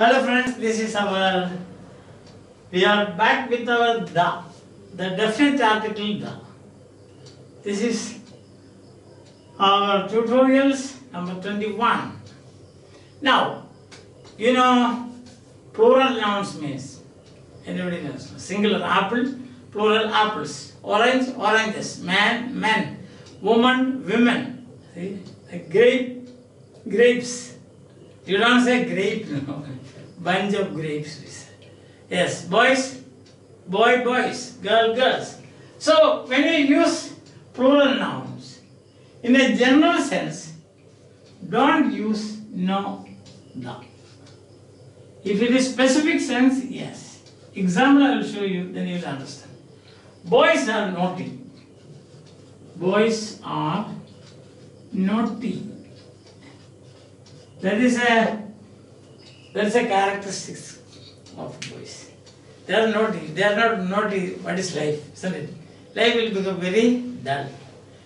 Hello friends, this is our, we are back with our the, the definite article the. This is our tutorials number 21. Now, you know, plural nouns means, anybody knows, singular apple, plural apples, orange, oranges, man, men, woman, women, see, grape, grapes. You don't say grape, no. Bunch of grapes, we say. Yes, boys, boy, boys, girl, girls. So, when you use plural nouns, in a general sense, don't use no, the. If it is specific sense, yes. Example I will show you, then you will understand. Boys are naughty. Boys are naughty. That is a that is a characteristics of boys. They are naughty. They are not naughty. What is life? Isn't it? Life will become very dull.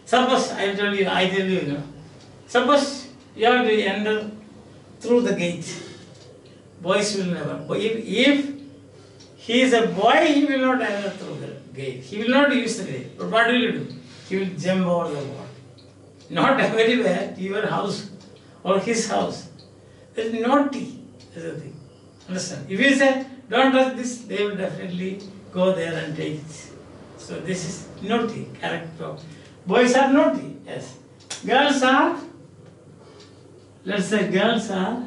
Suppose I tell you, I tell you, you know. Suppose you have to enter through the gate. Boys will never. If, if he is a boy, he will not enter through the gate. He will not use the gate. But what will you do? He will jump over the wall. Not everywhere, your house or his house. That is naughty. Is the thing. Understand? If you say, don't touch this, they will definitely go there and take it. So this is naughty character. Boys are naughty, yes. Girls are, let's say girls are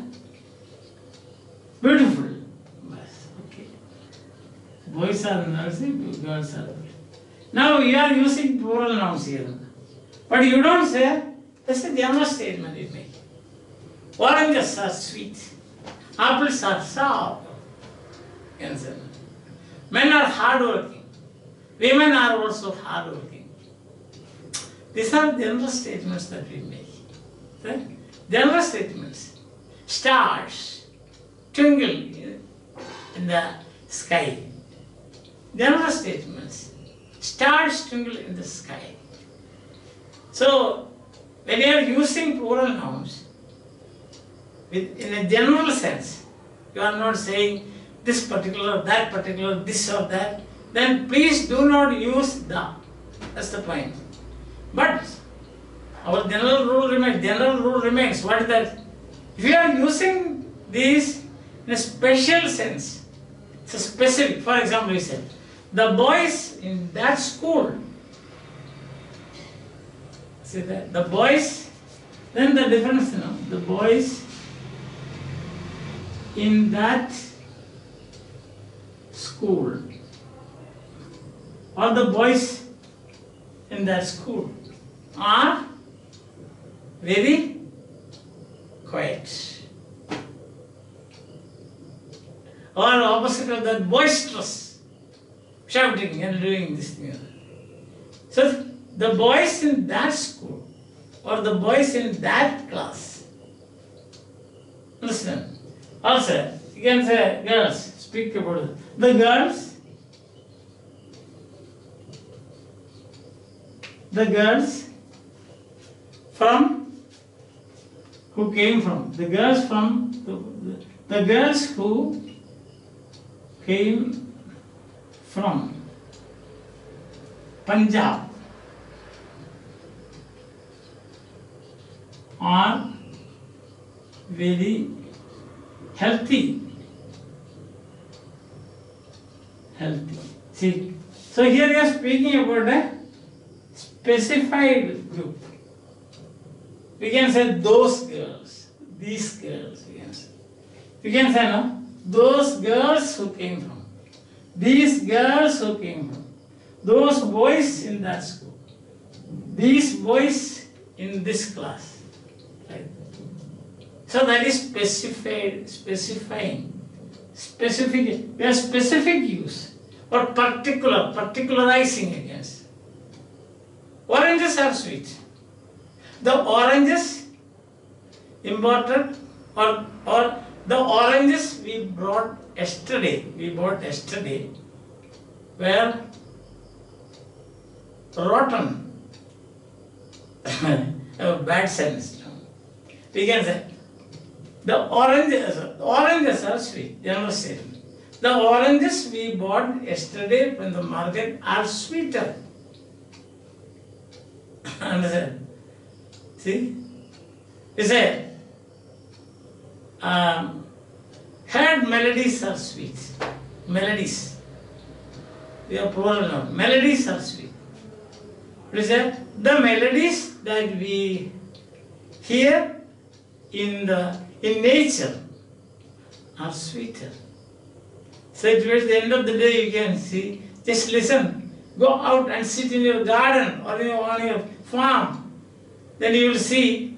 beautiful. Yes, okay. Boys are naughty, girls are beautiful. Now you are using plural nouns here. But you don't say, that's a general statement you make. Oranges are sweet. Apples are sour. Answer. Men are hardworking. Women are also hardworking. These are general statements that we make. Right? General statements. Stars twinkle in the sky. General statements. Stars twinkle in the sky. So, when you are using plural nouns, with, in a general sense, you are not saying this particular, that particular, this or that, then please do not use the. That's the point. But our general rule remains, general rule remains, what is that? If you are using these in a special sense, it's a specific, for example, we said, the boys in that school, see that, the boys, then the difference, you know, the boys in that school? Or the boys in that school are very quiet. Or opposite of that boisterous shouting and doing this thing. So the boys in that school or the boys in that class understand also, you can say girls, speak about it. The girls, the girls? From? Who came from, the girls from, the, the girls who came from Punjab are very healthy. Healthy. See, so here you are speaking about a specified group. We can say those girls, these girls, we can say. We can say, no, those girls who came from, these girls who came from, those boys in that school, these boys in this class. Right? So that is specified, specifying, specific, have specific use or particular, particularizing against. Oranges are sweet. The oranges imported or, or the oranges we brought yesterday, we bought yesterday were rotten. Bad sense. We can say The oranges, oranges are sweet. General statement. The oranges we bought yesterday from the market are sweeter. Understand? See? You say, um, heard melodies are sweet. Melodies. We are plural now. Melodies are sweet. Is that? The melodies that we hear in the in nature are sweeter. So towards the end of the day you can see, just listen. Go out and sit in your garden or in your, on your farm. Then you will see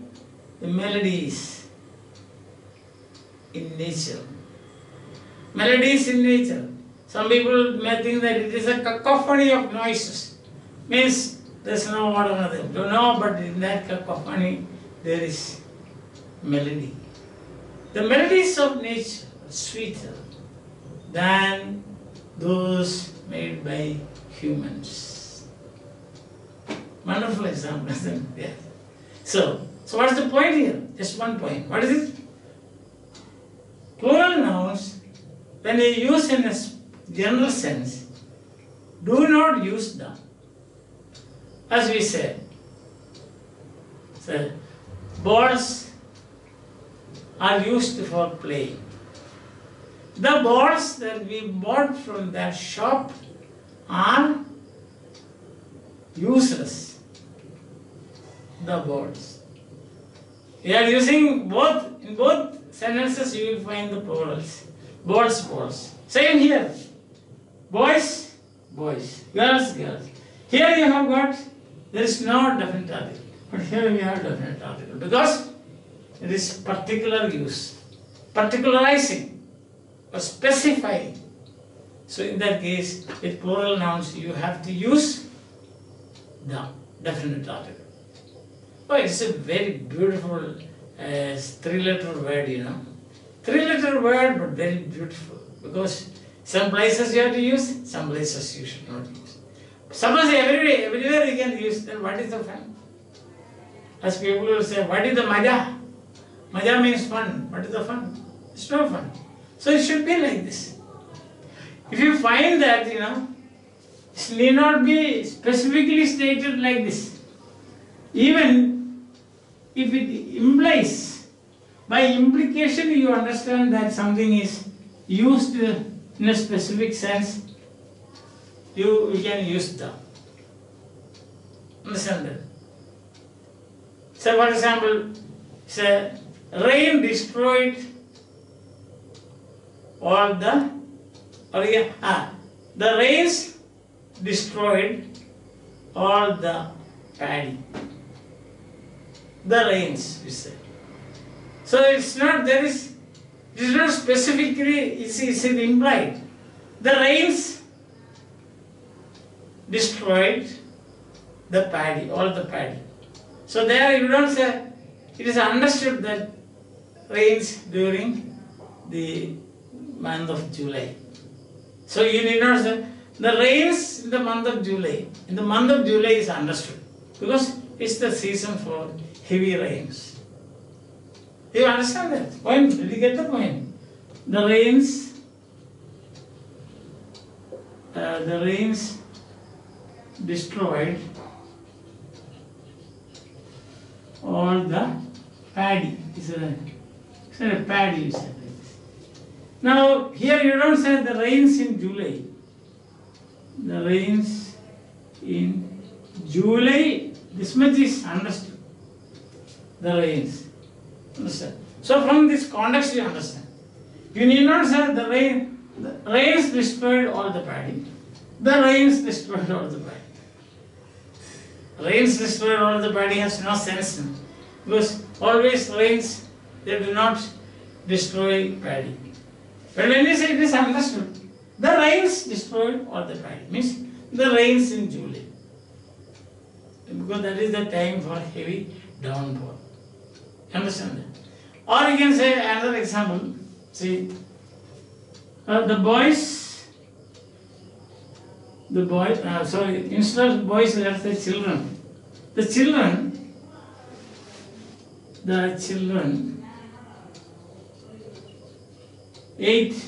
the melodies in nature. Melodies in nature. Some people may think that it is a cacophony of noises. Means there's no another. Don't know, but in that cacophony there is melody. The melodies of nature are sweeter than those made by humans. Wonderful example, isn't it? Yes. So, so what's the point here? Just one point. What is it? Plural nouns, when you use in a general sense, do not use them. As we said, so balls are used for playing. The balls that we bought from that shop are useless. The balls. We are using both, in both sentences you will find the plurals. Balls, balls. Same here. Boys, boys. Girls, girls. Here you have got, there is no definite article. But here we have definite article. Because it is particular use. Particularizing or specifying. So in that case, with plural nouns, you have to use the definite article. Oh, it's a very beautiful uh, three-letter word, you know. Three-letter word, but very beautiful because some places you have to use, some places you should not use. Suppose everywhere, everywhere you can use, then what is the fun? As people will say, what is the maja? Maja means fun. What is the fun? It's no fun. So it should be like this. If you find that, you know, it need not be specifically stated like this. Even if it implies, by implication you understand that something is used in a specific sense, you, you can use the. Understand that? So for example, say rain destroyed all the or yeah, ah, the rains destroyed all the paddy. The rains, we say. So it's not there is it is not specifically it's, it's implied. The rains destroyed the paddy, all the paddy. So there you don't say it is understood that rains during the month of July. So you need not the rains in the month of July. In the month of July is understood because it's the season for heavy rains. You understand that point? Did you get the point? The rains, uh, the rains destroyed all the paddy. It's a, a said like. Now, here you don't say the rains in July. The rains in July, this much is understood. The rains. Understand? So, from this context, you understand. You need not say the rain, the rains destroyed all the paddy. The rains destroyed all the paddy. Rains destroyed all the paddy has no sense. Because always rains, they do not destroy paddy. But when you say it is understood, the rains destroyed all the paddy. Means the rains in July. Because that is the time for heavy downpour. Understand that? Or you can say another example. See, uh, the boys, the boys, uh, sorry, instead of boys, let's say children. The children, the children ate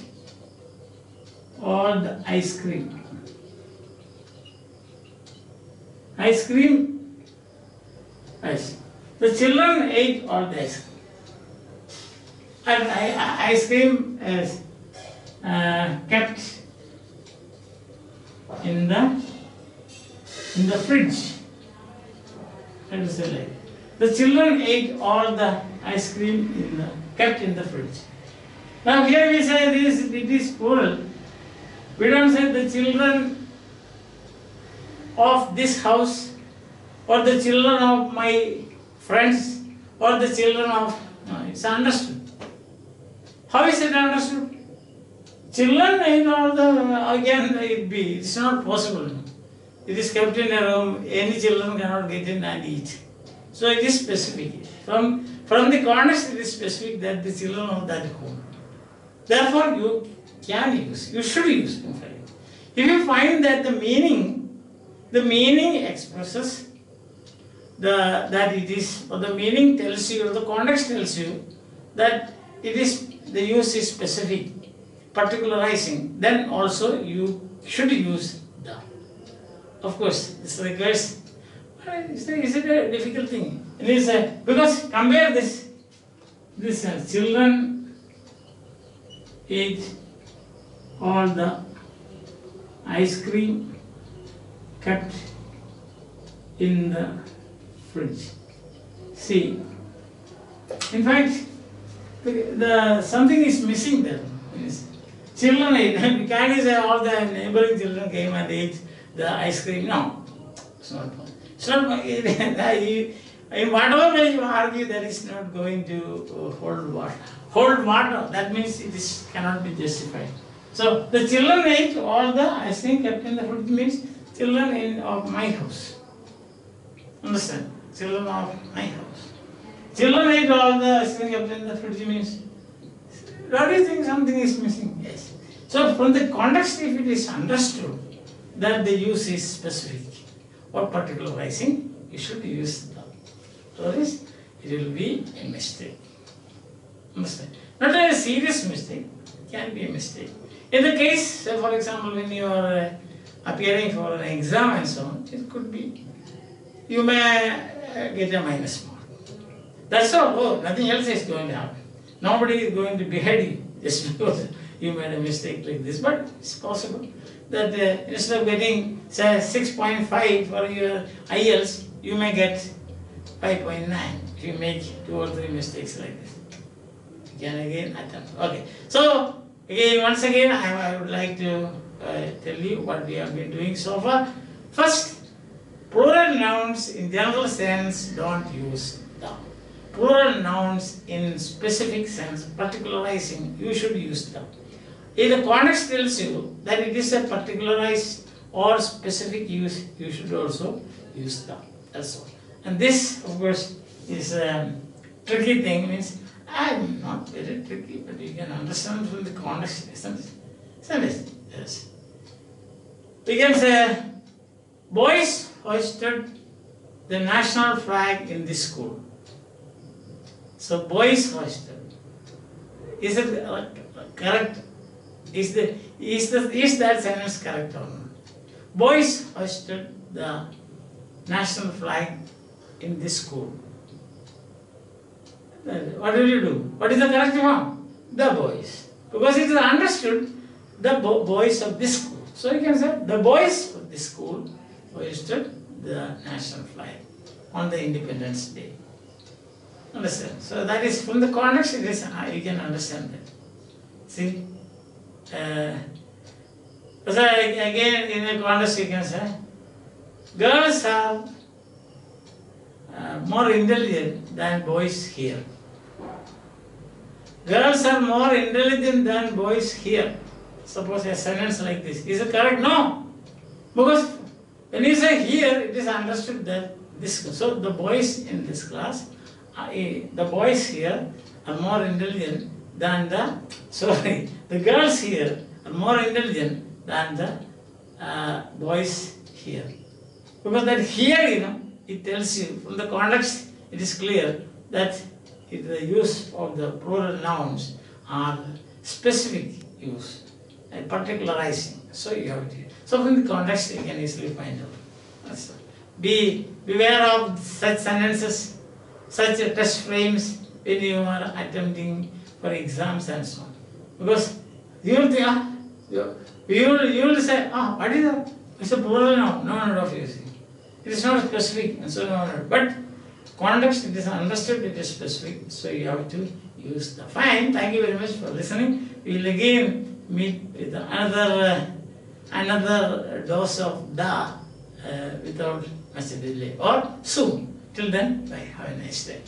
all the ice cream. Ice cream, ice. The children ate all the ice cream. And ice cream is uh, kept in the in the fridge. Let us say the children ate all the ice cream in the kept in the fridge. Now here we say this it is school. We don't say the children of this house or the children of my friends or the children of no, it's understood. How is it understood? Children ate all the again it be it's not possible. It is kept in a room, any children cannot get in and eat. So it is specific. From from the context it is specific that the children of that home. Therefore you can use, you should use in. If you find that the meaning, the meaning expresses the that it is or the meaning tells you or the context tells you that it is the use is specific, particularizing, then also you should use the. Of course, this requires uh, is it, is it a difficult thing? It is a, because compare this this uh, children ate all the ice cream kept in the fridge. See, in fact, the, the something is missing there. Is Children ate, can you say all the neighboring children came and ate the ice cream? No, it's not. It's not. In whatever way you argue, that is not going to hold water. Hold water. That means it is cannot be justified. So the children ate all the ice cream kept in the fridge means children in of my house. Understand? Children of my house. Children ate all the ice cream kept in the fridge means. What do you think something is missing? Yes. So from the context, if it is understood that the use is specific or particularizing, you should use the. Otherwise, it will be a mistake. Understand? Not a serious mistake, it can be a mistake. In the case, for example, when you are uh, appearing for an exam and so on, it could be, you may uh, get a minus mark. That's all. Oh, nothing else is going to happen. Nobody is going to behead you just because you made a mistake like this. But it's possible that uh, instead of getting say 6.5 for your IELTS, you may get 5.9 if you make two or three mistakes like this. Can again attempt. Okay. So again, once again, I, I would like to uh, tell you what we have been doing so far. First, plural nouns in general sense don't use the. Plural nouns in specific sense, particularizing, you should use the. If the context tells you that it is a particularized or specific use, you should also use the. That's all. And this, of course, is a tricky thing. Means I'm not very tricky, but you can understand from the context, isn't it? Isn't it? Yes. We can say, boys hoisted the national flag in this school. So boys hoisted. Is it uh, correct? Is the is the is that sentence correct or not? Boys hoisted the national flag in this school. What will you do? What is the correct form? The boys. Because it is understood the bo- boys of this school. So you can say the boys of this school hoisted the national flag on the Independence Day. Understand? So that is from the context, it is, uh, you can understand that. See? Uh, again, in the context, you can say, girls are uh, more intelligent than boys here. Girls are more intelligent than boys here. Suppose a sentence like this. Is it correct? No. Because when you say here, it is understood that this, so the boys in this class, uh, eh, the boys here are more intelligent than the, sorry, the girls here are more intelligent than the uh, boys here. Because that here, you know, it tells you from the context, it is clear that the use of the plural nouns are specific use, and particularizing. So you have to. So from the context you can easily find out. That's all. Be beware of such sentences, such test frames when you are attempting for exams and so on. Because you will think, ah, you, you will, you will say, ah, what is that? It's a plural noun, no one of using. It is not specific, and so on. But context, it is understood, it is specific, so you have to use the. Fine, thank you very much for listening. We will again meet with another, uh, another dose of da uh, without much delay or soon. Till then, bye. Have a nice day.